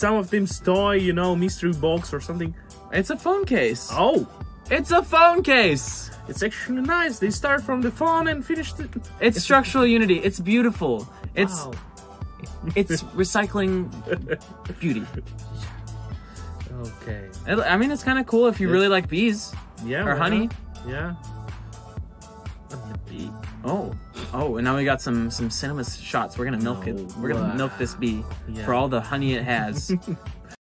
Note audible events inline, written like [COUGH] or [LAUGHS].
some of them's toy, you know, mystery box or something. It's a phone case. Oh, It's a phone case. it's actually nice. They start from the phone and finish the. It's structural unity. It's beautiful. It's Wow. it's recycling beauty. Okay. I mean, it's kind of cool if you really like bees Yeah. or honey. not? Yeah. Oh, oh, and now we got some some cinema shots. We're gonna milk it. Oh, We're gonna milk this bee Yeah. for all the honey it has. [LAUGHS]